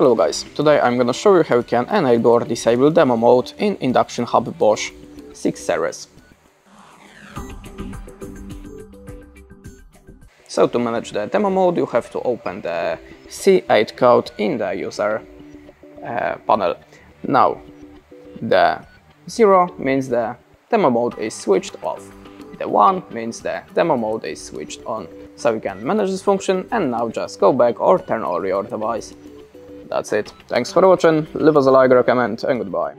Hello guys, today I'm gonna show you how you can enable or disable demo mode in Induction Hob Bosch 6 series. So to manage the demo mode you have to open the C8 code in the user uh, panel. Now the 0 means the demo mode is switched off. The 1 means the demo mode is switched on. So you can manage this function and now just go back or turn on your device. That's it. Thanks for watching, leave us a like, or a comment, and goodbye.